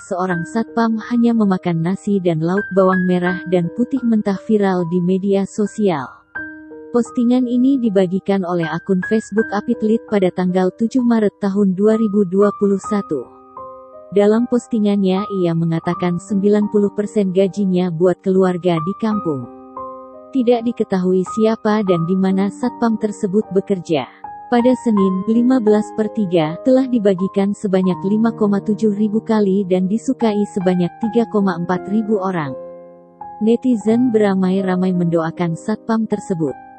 seorang satpam hanya memakan nasi dan lauk bawang merah dan putih mentah viral di media sosial. Postingan ini dibagikan oleh akun Facebook Apitlit pada tanggal 7 Maret tahun 2021. Dalam postingannya ia mengatakan 90% gajinya buat keluarga di kampung. Tidak diketahui siapa dan di mana satpam tersebut bekerja. Pada Senin, 15 per 3, telah dibagikan sebanyak 5,7 ribu kali dan disukai sebanyak 3,4 ribu orang. Netizen beramai-ramai mendoakan satpam tersebut.